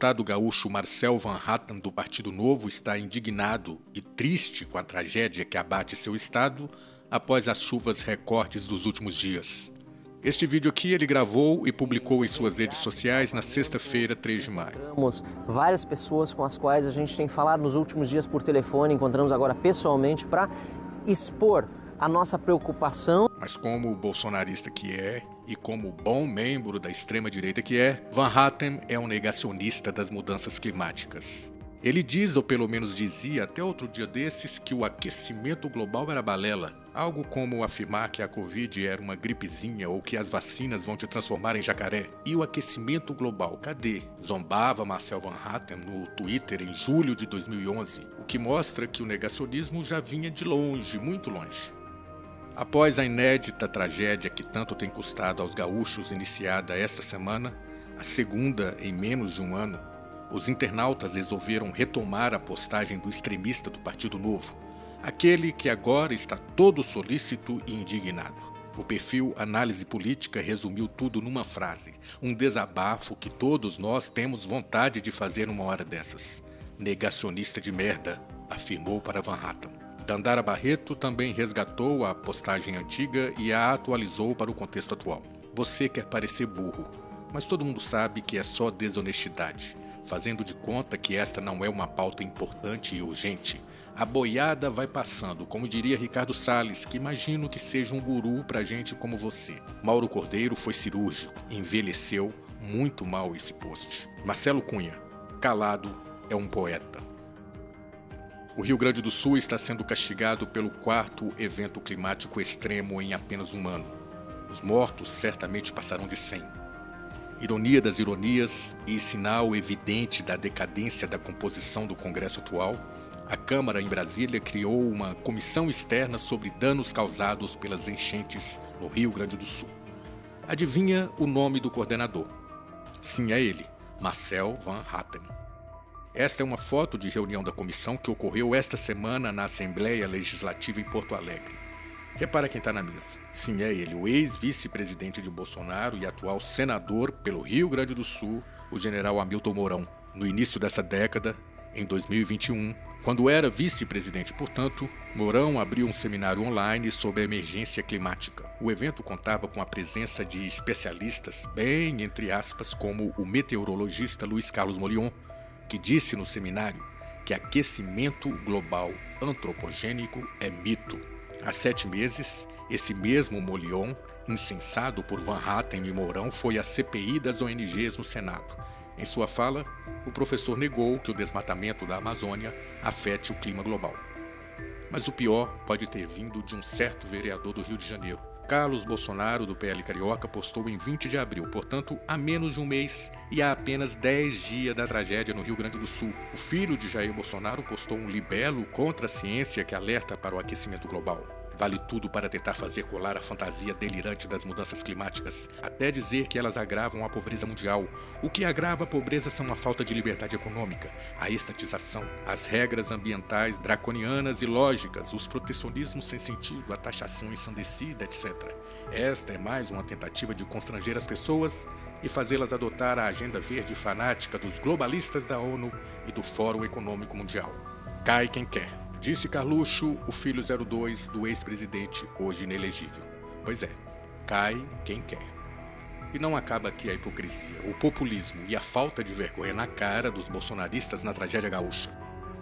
deputado gaúcho Marcel Van Hatten, do Partido Novo, está indignado e triste com a tragédia que abate seu estado após as chuvas recordes dos últimos dias. Este vídeo aqui ele gravou e publicou em suas redes sociais na sexta-feira, 3 de maio. Encontramos várias pessoas com as quais a gente tem falado nos últimos dias por telefone, encontramos agora pessoalmente para expor a nossa preocupação. Mas como bolsonarista que é e como bom membro da extrema-direita que é, Van Hatten é um negacionista das mudanças climáticas. Ele diz, ou pelo menos dizia até outro dia desses, que o aquecimento global era balela. Algo como afirmar que a Covid era uma gripezinha ou que as vacinas vão te transformar em jacaré. E o aquecimento global, cadê? Zombava Marcel Van Hatten no Twitter em julho de 2011, o que mostra que o negacionismo já vinha de longe, muito longe. Após a inédita tragédia que tanto tem custado aos gaúchos iniciada esta semana, a segunda em menos de um ano, os internautas resolveram retomar a postagem do extremista do Partido Novo, aquele que agora está todo solícito e indignado. O perfil Análise Política resumiu tudo numa frase, um desabafo que todos nós temos vontade de fazer numa hora dessas. Negacionista de merda, afirmou para Van Hatten. Dandara Barreto também resgatou a postagem antiga e a atualizou para o contexto atual. Você quer parecer burro, mas todo mundo sabe que é só desonestidade fazendo de conta que esta não é uma pauta importante e urgente. A boiada vai passando, como diria Ricardo Salles, que imagino que seja um guru pra gente como você. Mauro Cordeiro foi cirúrgico, envelheceu muito mal esse post. Marcelo Cunha, calado, é um poeta. O Rio Grande do Sul está sendo castigado pelo quarto evento climático extremo em apenas um ano. Os mortos certamente passarão de 100. Ironia das ironias e sinal evidente da decadência da composição do Congresso atual, a Câmara em Brasília criou uma comissão externa sobre danos causados pelas enchentes no Rio Grande do Sul. Adivinha o nome do coordenador? Sim, é ele, Marcel Van Hatten. Esta é uma foto de reunião da comissão que ocorreu esta semana na Assembleia Legislativa em Porto Alegre. Repara quem está na mesa. Sim, é ele, o ex-vice-presidente de Bolsonaro e atual senador pelo Rio Grande do Sul, o general Hamilton Mourão. No início dessa década, em 2021, quando era vice-presidente, portanto, Mourão abriu um seminário online sobre a emergência climática. O evento contava com a presença de especialistas, bem entre aspas, como o meteorologista Luiz Carlos Molion, que disse no seminário que aquecimento global antropogênico é mito. Há sete meses, esse mesmo Molion, incensado por Van Hatten e Mourão, foi à CPI das ONGs no Senado. Em sua fala, o professor negou que o desmatamento da Amazônia afete o clima global. Mas o pior pode ter vindo de um certo vereador do Rio de Janeiro. Carlos Bolsonaro, do PL Carioca, postou em 20 de abril, portanto, há menos de um mês e há apenas 10 dias da tragédia no Rio Grande do Sul. O filho de Jair Bolsonaro postou um libelo contra a ciência que alerta para o aquecimento global. Vale tudo para tentar fazer colar a fantasia delirante das mudanças climáticas, até dizer que elas agravam a pobreza mundial. O que agrava a pobreza são a falta de liberdade econômica, a estatização, as regras ambientais draconianas e lógicas, os protecionismos sem sentido, a taxação ensandecida, etc. Esta é mais uma tentativa de constranger as pessoas e fazê-las adotar a agenda verde fanática dos globalistas da ONU e do Fórum Econômico Mundial. Cai quem quer. Disse Carluxo, o filho 02 do ex-presidente, hoje inelegível. Pois é, cai quem quer. E não acaba aqui a hipocrisia, o populismo e a falta de vergonha na cara dos bolsonaristas na tragédia gaúcha.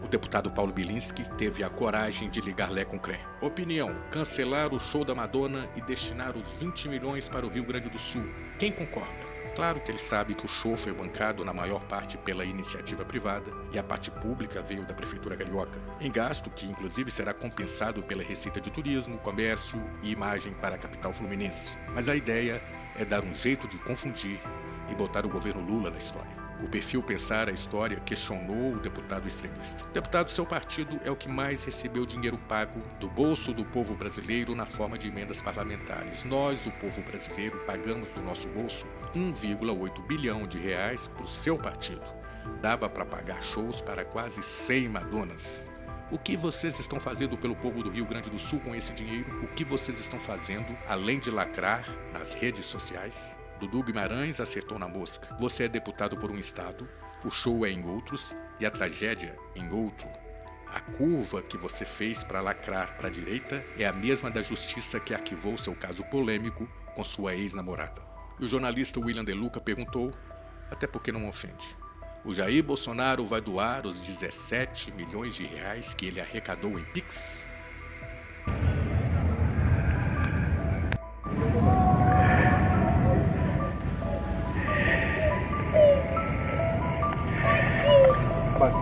O deputado Paulo Bilinski teve a coragem de ligar Lé com Cré. Opinião: cancelar o show da Madonna e destinar os 20 milhões para o Rio Grande do Sul. Quem concorda? Claro que ele sabe que o show foi bancado na maior parte pela iniciativa privada e a parte pública veio da Prefeitura Carioca, em gasto que inclusive será compensado pela receita de turismo, comércio e imagem para a capital fluminense. Mas a ideia é dar um jeito de confundir e botar o governo Lula na história. O perfil Pensar a História questionou o deputado extremista. Deputado seu partido é o que mais recebeu dinheiro pago do bolso do povo brasileiro na forma de emendas parlamentares. Nós, o povo brasileiro, pagamos do nosso bolso 1,8 bilhão de reais para o seu partido. Dava para pagar shows para quase 100 Madonas. O que vocês estão fazendo pelo povo do Rio Grande do Sul com esse dinheiro? O que vocês estão fazendo além de lacrar nas redes sociais? Dudu Guimarães acertou na mosca. Você é deputado por um estado, o show é em outros e a tragédia em outro. A curva que você fez para lacrar para a direita é a mesma da justiça que arquivou seu caso polêmico com sua ex-namorada. E o jornalista William De Luca perguntou, até porque não ofende. O Jair Bolsonaro vai doar os 17 milhões de reais que ele arrecadou em Pix?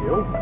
you.